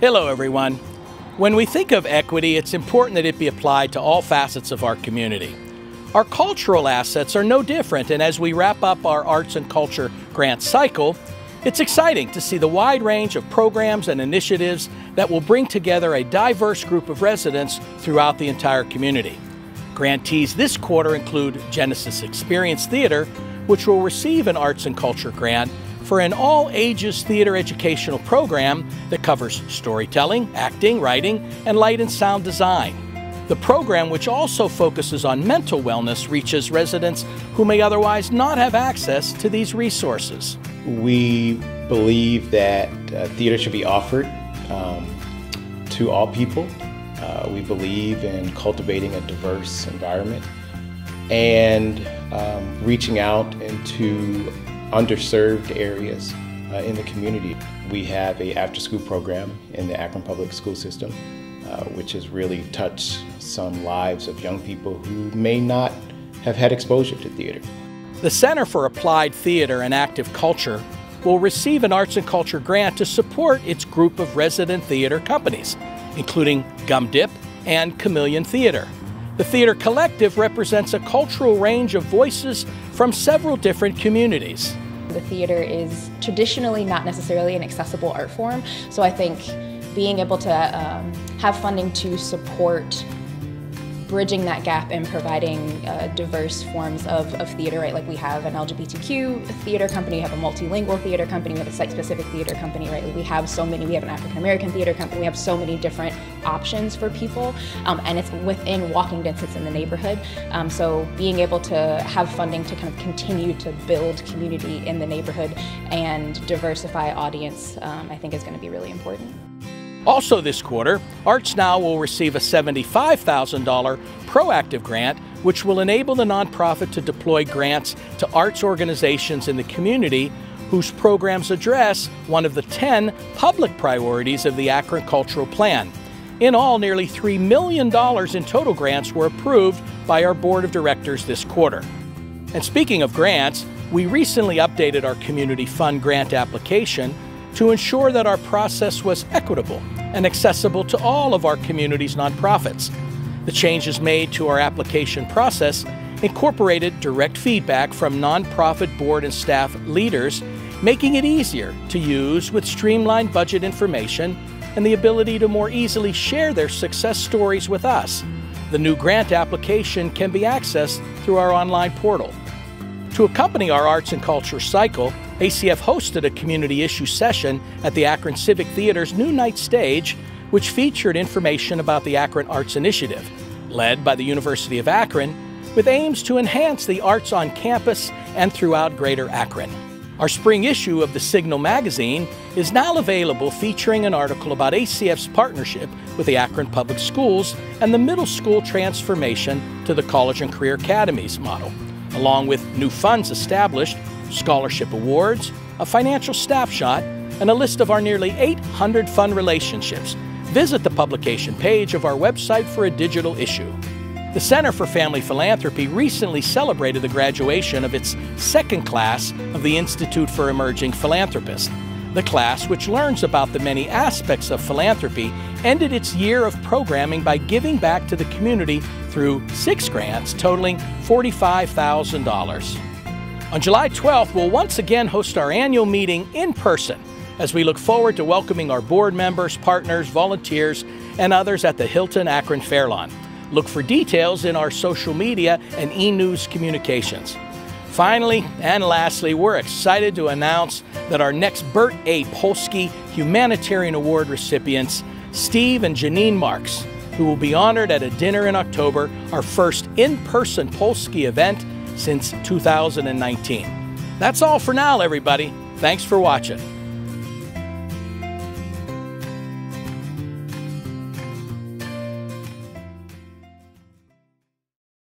Hello, everyone. When we think of equity, it's important that it be applied to all facets of our community. Our cultural assets are no different, and as we wrap up our arts and culture grant cycle, it's exciting to see the wide range of programs and initiatives that will bring together a diverse group of residents throughout the entire community. Grantees this quarter include Genesis Experience Theater, which will receive an Arts and Culture grant for an all ages theater educational program that covers storytelling, acting, writing, and light and sound design. The program, which also focuses on mental wellness, reaches residents who may otherwise not have access to these resources. We believe that uh, theater should be offered um, to all people. Uh, we believe in cultivating a diverse environment and um, reaching out into underserved areas uh, in the community. We have a after-school program in the Akron Public School System uh, which has really touched some lives of young people who may not have had exposure to theater. The Center for Applied Theater and Active Culture will receive an Arts and Culture grant to support its group of resident theater companies, including Gum Dip and Chameleon Theater. The Theater Collective represents a cultural range of voices from several different communities. The theater is traditionally not necessarily an accessible art form, so I think being able to um, have funding to support bridging that gap and providing uh, diverse forms of, of theater, right? Like we have an LGBTQ theater company, we have a multilingual theater company, we have a site-specific theater company, right? We have so many, we have an African-American theater company, we have so many different options for people, um, and it's within walking distance in the neighborhood. Um, so being able to have funding to kind of continue to build community in the neighborhood and diversify audience, um, I think is gonna be really important. Also this quarter, Arts Now will receive a $75,000 proactive grant which will enable the nonprofit to deploy grants to arts organizations in the community whose programs address one of the 10 public priorities of the Akron Cultural Plan. In all, nearly $3 million in total grants were approved by our Board of Directors this quarter. And speaking of grants, we recently updated our Community Fund grant application to ensure that our process was equitable and accessible to all of our community's nonprofits. The changes made to our application process incorporated direct feedback from nonprofit board and staff leaders, making it easier to use with streamlined budget information and the ability to more easily share their success stories with us. The new grant application can be accessed through our online portal. To accompany our arts and culture cycle, ACF hosted a community issue session at the Akron Civic Theater's new Knight Stage, which featured information about the Akron Arts Initiative, led by the University of Akron, with aims to enhance the arts on campus and throughout Greater Akron. Our spring issue of the Signal magazine is now available featuring an article about ACF's partnership with the Akron Public Schools and the middle school transformation to the College and Career Academies model, along with new funds established scholarship awards, a financial snapshot, and a list of our nearly 800 fund relationships. Visit the publication page of our website for a digital issue. The Center for Family Philanthropy recently celebrated the graduation of its second class of the Institute for Emerging Philanthropists. The class, which learns about the many aspects of philanthropy, ended its year of programming by giving back to the community through six grants totaling $45,000. On July 12th, we'll once again host our annual meeting in person as we look forward to welcoming our board members, partners, volunteers, and others at the Hilton Akron Fairlawn. Look for details in our social media and e news communications. Finally, and lastly, we're excited to announce that our next Bert A. Polsky Humanitarian Award recipients, Steve and Janine Marks, who will be honored at a dinner in October, our first in person Polsky event since 2019. That's all for now, everybody. Thanks for watching.